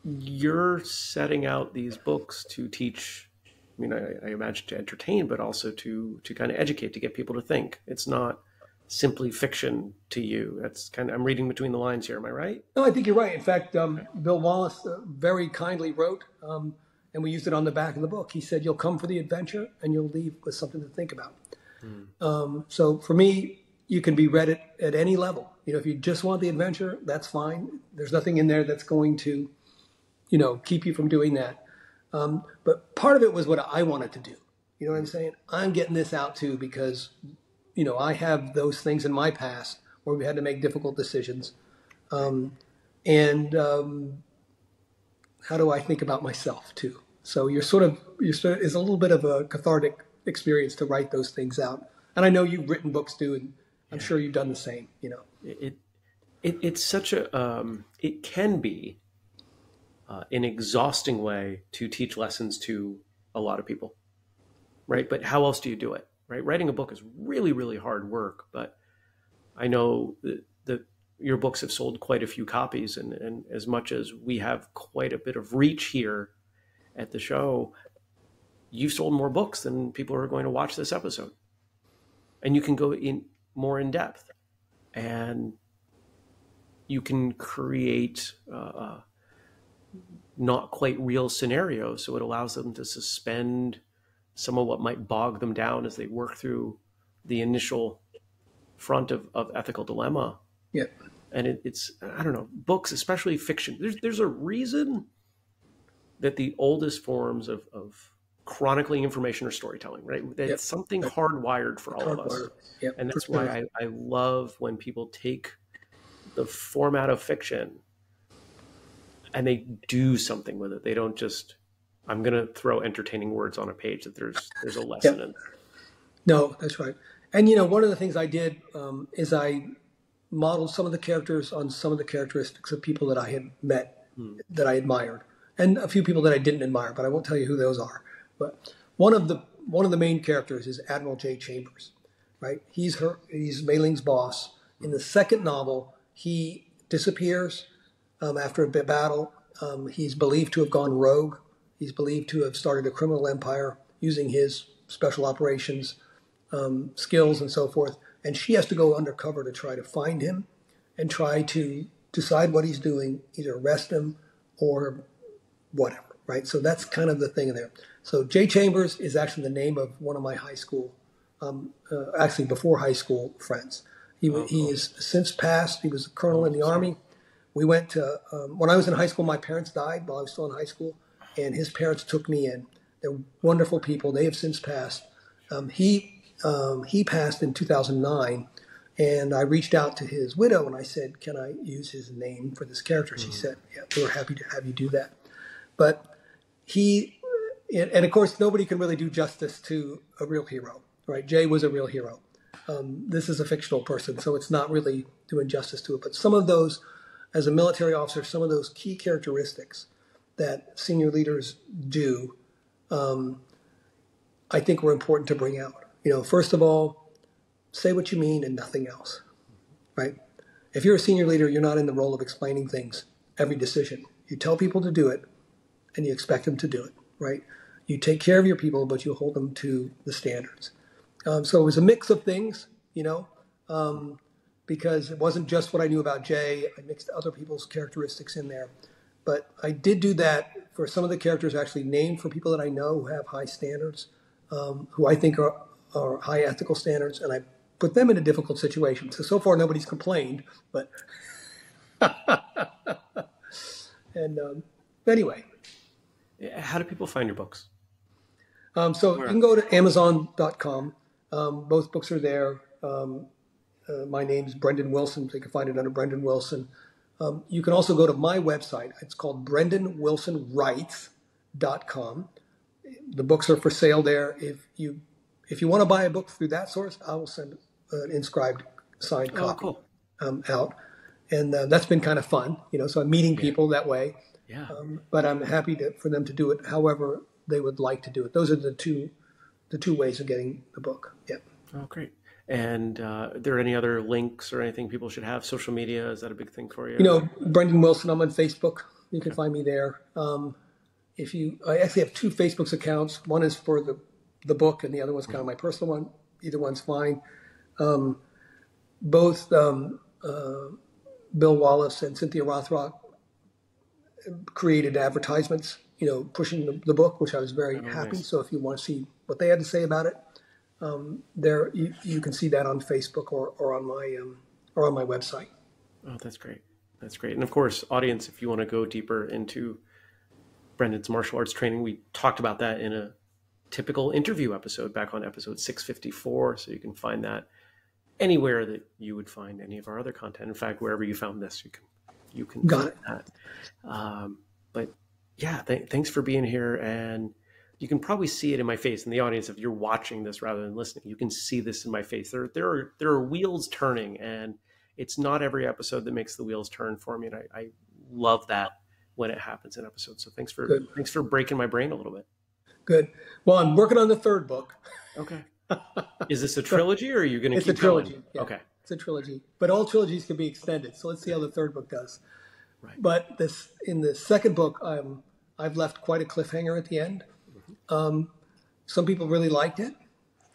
you're setting out these books to teach. I mean, I, I imagine to entertain, but also to to kind of educate, to get people to think. It's not simply fiction to you. That's kind of I'm reading between the lines here. Am I right? No, I think you're right. In fact, um, Bill Wallace uh, very kindly wrote, um, and we used it on the back of the book. He said, "You'll come for the adventure, and you'll leave with something to think about." Hmm. Um, so for me, you can be read at, at any level. You know, if you just want the adventure, that's fine. There's nothing in there that's going to, you know, keep you from doing that. Um, but part of it was what I wanted to do. You know what I'm saying? I'm getting this out too because you know, I have those things in my past where we had to make difficult decisions. Um, and um, how do I think about myself too? So you're sort of you're sort of, it's a little bit of a cathartic experience to write those things out. And I know you've written books too, and I'm sure you've done the same. You know, it, it it's such a um, it can be uh, an exhausting way to teach lessons to a lot of people, right? But how else do you do it? right? Writing a book is really, really hard work, but I know that, that your books have sold quite a few copies, and, and as much as we have quite a bit of reach here at the show, you've sold more books than people are going to watch this episode, and you can go in more in depth, and you can create uh, not quite real scenario. so it allows them to suspend some of what might bog them down as they work through the initial front of, of ethical dilemma. Yeah. And it, it's, I don't know, books, especially fiction, there's, there's a reason that the oldest forms of, of chronicling information or storytelling, right? That's yep. something hardwired for all hardwired. of us. Yep. And that's why I, I love when people take the format of fiction and they do something with it. They don't just I'm going to throw entertaining words on a page that there's there's a lesson in. No, that's right. And you know, one of the things I did um, is I modeled some of the characters on some of the characteristics of people that I had met hmm. that I admired, and a few people that I didn't admire, but I won't tell you who those are. But one of the one of the main characters is Admiral J. Chambers, right? He's her he's Mei Ling's boss. In the second novel, he disappears um, after a battle. Um, he's believed to have gone rogue He's believed to have started a criminal empire using his special operations um, skills and so forth. And she has to go undercover to try to find him and try to decide what he's doing, either arrest him or whatever, right? So that's kind of the thing in there. So Jay Chambers is actually the name of one of my high school, um, uh, actually before high school friends. He, oh, cool. he is since passed. He was a colonel in the army. We went to, um, when I was in high school, my parents died while I was still in high school. and his parents took me in. They're wonderful people. They have since passed. Um, he um, he passed in 2009, and I reached out to his widow and I said, "Can I use his name for this character?" She mm-hmm. said, "Yeah, we're happy to have you do that." But he, and of course, nobody can really do justice to a real hero, right? Jay was a real hero. Um, this is a fictional person, so it's not really doing justice to it. But some of those, as a military officer, some of those key characteristics that senior leaders do, um, I think were important to bring out. You know, first of all, say what you mean and nothing else, right? If you're a senior leader, you're not in the role of explaining things, every decision. You tell people to do it, and you expect them to do it, right? You take care of your people, but you hold them to the standards. Um, so it was a mix of things, you know, um, because it wasn't just what I knew about Jay. I mixed other people's characteristics in there. But I did do that for some of the characters actually named for people that I know who have high standards, um, who I think are, are high ethical standards, and I put them in a difficult situation. So so far nobody's complained, but and um, anyway. How do people find your books? Um, so Where? you can go to Amazon.com. Um, both books are there. Um, uh, my name's Brendan Wilson. So you can find it under Brendan Wilson. Um, you can also go to my website. It's called BrendanWilsonWrites.com. The books are for sale there. If you if you want to buy a book through that source, I will send an inscribed signed oh, copy cool. um, out, and uh, that's been kind of fun. You know, so I'm meeting people yeah. that way. Yeah. Um, but I'm happy to, for them to do it however they would like to do it. Those are the two the two ways of getting the book. Yeah. Oh, great. And uh, are there any other links or anything people should have? Social media is that a big thing for you? You know, Brendan Wilson. I'm on Facebook. You can find me there. Um, if you, I actually have two Facebook's accounts. One is for the the book, and the other one's kind of my personal one. Either one's fine. Um, both um, uh, Bill Wallace and Cynthia Rothrock created advertisements, you know, pushing the, the book, which I was very oh, happy. Nice. So if you want to see what they had to say about it, um, there you, you, can see that on Facebook or, or on my um, or on my website. Oh, that's great. That's great. And of course, audience, if you want to go deeper into Brendan's martial arts training, we talked about that in a typical interview episode back on episode 654. So you can find that anywhere that you would find any of our other content. In fact, wherever you found this, you can you can got it. That. Um, but yeah, th- thanks for being here and you can probably see it in my face in the audience if you're watching this rather than listening. You can see this in my face. There, there are there are wheels turning, and it's not every episode that makes the wheels turn for me. And I, I love that when it happens in episodes. So thanks for Good. thanks for breaking my brain a little bit. Good. Well, I'm working on the third book. Okay. Is this a trilogy, or are you going to keep? It's a trilogy. Yeah. Okay. It's a trilogy, but all trilogies can be extended. So let's see how the third book does. Right. But this in the second book, I'm I've left quite a cliffhanger at the end. Um, some people really liked it.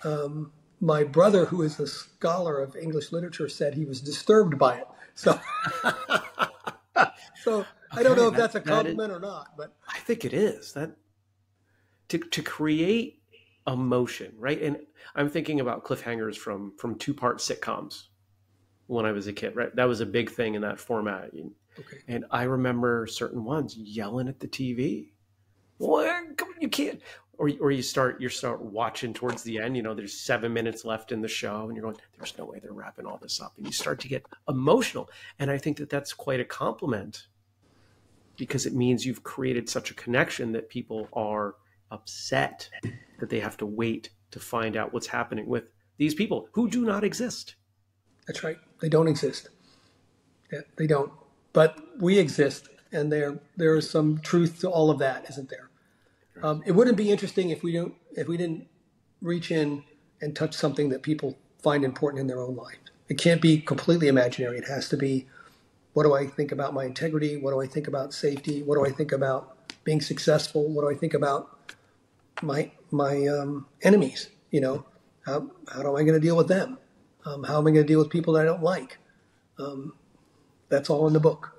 Um, my brother, who is a scholar of English literature, said he was disturbed by it. So, so okay, I don't know if that, that's a compliment or not, but I think it is that to to create emotion, right? And I'm thinking about cliffhangers from from two part sitcoms when I was a kid, right? That was a big thing in that format. Okay. And I remember certain ones yelling at the TV well, you can't. Or, or you start you start watching towards the end. You know, there's seven minutes left in the show, and you're going, "There's no way they're wrapping all this up," and you start to get emotional. And I think that that's quite a compliment because it means you've created such a connection that people are upset that they have to wait to find out what's happening with these people who do not exist. That's right. They don't exist. Yeah, they don't. But we exist, and there there is some truth to all of that, isn't there? Um, it wouldn't be interesting if we don't if we didn't reach in and touch something that people find important in their own life. It can't be completely imaginary. It has to be what do I think about my integrity? What do I think about safety? What do I think about being successful? What do I think about my my um, enemies? You know, how how am I going to deal with them? Um, how am I going to deal with people that I don't like? Um, that's all in the book.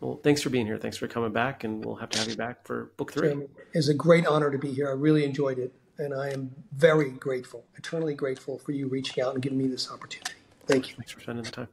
Well, thanks for being here. Thanks for coming back, and we'll have to have you back for book three. It's a great honor to be here. I really enjoyed it, and I am very grateful, eternally grateful for you reaching out and giving me this opportunity. Thank you. Thanks for spending the time.